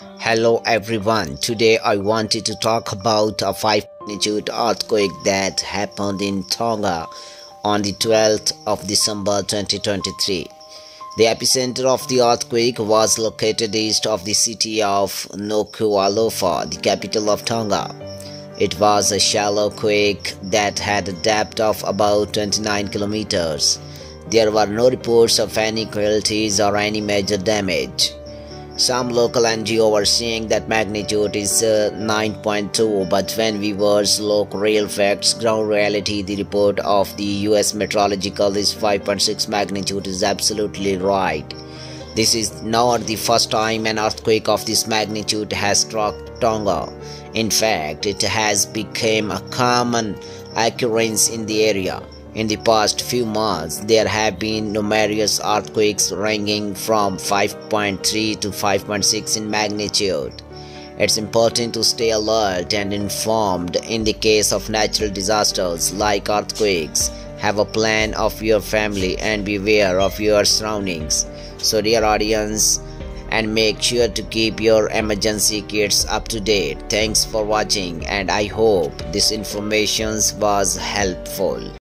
Hello everyone. Today I wanted to talk about a 5 magnitude earthquake that happened in Tonga on the 12th of December 2023. The epicenter of the earthquake was located east of the city of Nuku'alofa, the capital of Tonga. It was a shallow quake that had a depth of about 29 kilometers. There were no reports of any casualties or any major damage. Some local NGO were saying that magnitude is uh, 9.2, but when we viewers look real facts, ground reality, the report of the US Meteorological is 5.6 magnitude is absolutely right. This is not the first time an earthquake of this magnitude has struck Tonga. In fact, it has become a common occurrence in the area. In the past few months, there have been numerous earthquakes ranging from 5.3 to 5.6 in magnitude. It's important to stay alert and informed in the case of natural disasters like earthquakes. Have a plan of your family and beware of your surroundings. So, dear audience, and make sure to keep your emergency kits up to date. Thanks for watching, and I hope this information was helpful.